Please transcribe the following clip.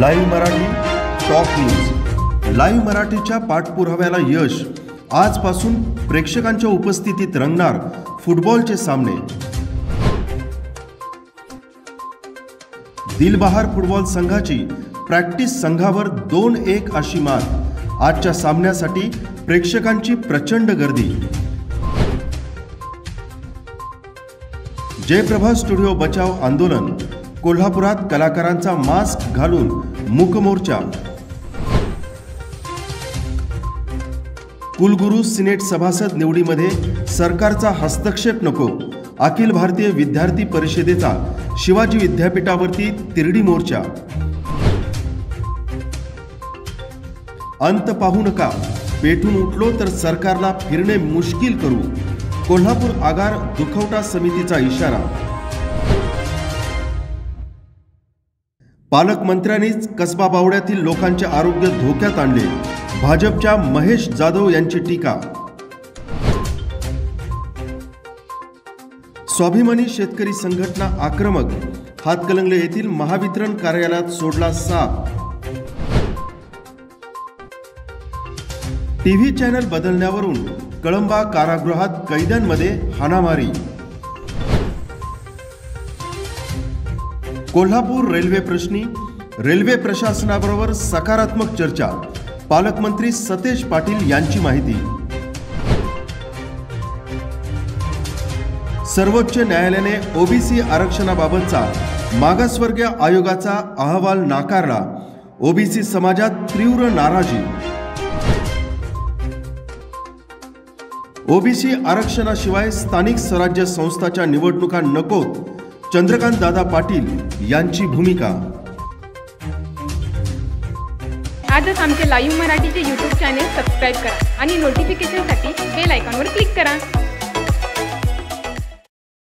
Live Marathi top news. Live मराठीच्या पाठपुराव्याला यश. आजपासून प्रेक्षकांच्या उपस्थितीत रंगणार फुटबॉलचे सामने. दिलबहार फुटबॉल संघाची प्रॅक्टिस संघावर दोन एक अशी मात. आजच्या सामन्यासाठी प्रेक्षकांची प्रचंड गर्दी. जयप्रभा स्टुडिओ बचाव आंदोलन. कोल्हापुरात कलाकारांचा मास्क घालून मूकमोर्चा कुलगुरू सिनेट सभासद निवडीमध्ये सरकारचा हस्तक्षेप नको. अखिल भारतीय विद्यार्थी परिषदेचा शिवाजी विद्यापीठावरती तिरडी मोर्चा. अंत पाहू नका. पेटून उठलो तर सरकारला फिरणे मुश्किल करू. कोल्हापूर आगार दुखवटा समितीचा इशारा. पालकमंत्र्यांनीच कसबा बावड्यातील लोकांचे आरोग्य धोक्यात आणले. भाजपच्या महेश जाधव यांची टीका. स्वाभिमानी शेतकरी संघटना आक्रमक. हातकलंगले येथील महावितरण कार्यालयात सोडला साप. टीव्ही चॅनल बदलण्यावरून कळंबा कारागृहात कैद्यांमध्ये हाणामारी. कोल्हापूर रेल्वे प्रश्नी रेल्वे प्रशासनाबरोबर सकारात्मक चर्चा. पालकमंत्री सतेज पाटील यांची माहिती. सर्वोच्च न्यायालयाने ओबीसी आरक्षणाबाबतचा मागासवर्गीय आयोगाचा अहवाल नाकारला. ओबीसी समाजात तीव्र नाराजी. ओबीसी आरक्षणाशिवाय स्थानिक स्वराज्य संस्थाच्या निवडणुका नकोत. चंद्रकांत दादा पाटील यांची भूमिका. आजच आमचे लाईव्ह मराठीचे यूट्यूब चॅनेल सबस्क्राईब करा आणि नोटिफिकेशनसाठी बेल आयकॉनवर क्लिक करा.